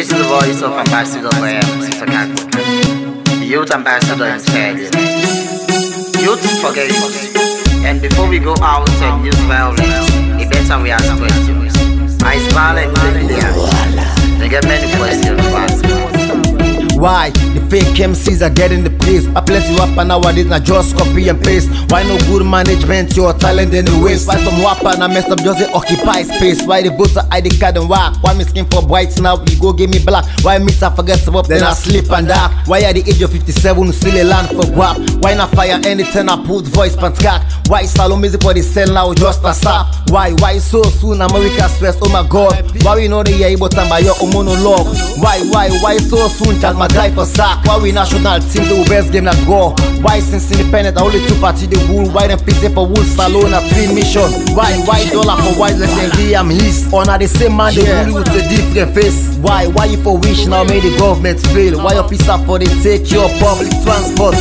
This is the voice of Ambassador Graham Sisakako, the youth ambassador in Sierra Youth forget. And before we go out and use violence, it better we ask questions. Is violent there? They get many questions to ask. Why fake MCs are getting the place? I plenty rapper nowadays na just copy and paste. Why no good management? Your talent in the waste. Why some rapper na mess up just they occupy space? Why the voter ID card and whack? Why me skin for white now? You go give me black. Why me I forget to up then I sleep and dark? Why at the age of 57 still a land for guap? Why not fire anything I put voice pan track? Why Salone music for the sell now just a sap? Why why so soon America stress? Oh my god. Why we know they hear about time by your monologue? Why why why so soon? Chat my guy for sack. Why we national team the best game that go? Why since independent I only two party the rule? Why them pizza for wool Salone a three mission? Why why dollar for white let them give am his? On the same man they rule with a different face. Why why you for wish now make the government fail? Why your pizza for they take your public transport?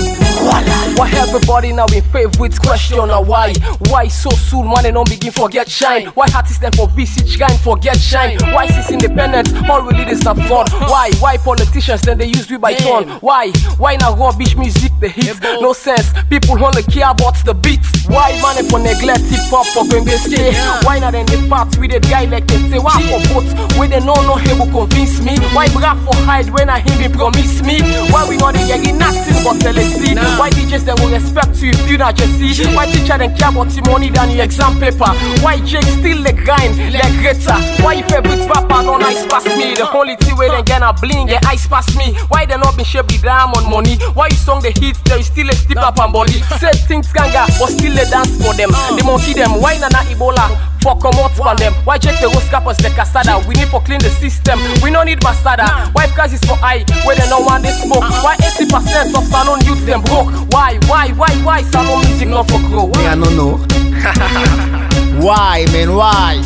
Why everybody now in favor with question now why? Why so soon man they don't begin forget shine? Why artists them for visit shine forget shine? Why since independent all we leaders have fun? Why? Why politicians then they use we by turn? Why? Why now rubbish music the hit? No sense. People only care about the beat. Why man for neglect hip hop for going stay? Why not then they fight with a guy like them say why for vote? When they know no able convince me? Why brag for hide when I hear me promise me? Why we not getting nothing but LSC? Why DJs they will respect you if you not just see? Why teacher then care about the money than the exam paper? Why Jake still like grind like Greta? Why if every rapper don't ice pass me? The only thing where they gonna bling get ice pass me? Why they not been shape the diamond money? Why you song the hits there is still a step up and body? Said things ganga but still a dance for them. The monkey them why nana Ebola? For come out for them. Why check the roast cappers the casada? We need for clean the system. We no need masada. Why price is for high where they no want they smoke? Why 80% of Salone youth them broke? Why, why, why, why Salone music not for grow? Me I don't know. why man? Why?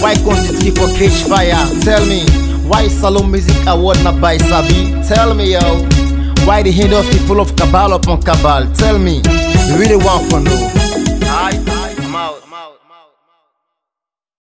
Why quantity for catch fire? Tell me. Why Salone Music Award not by Sabi? Tell me yo. Why the industry full of cabal upon cabal? Tell me. You really want for know?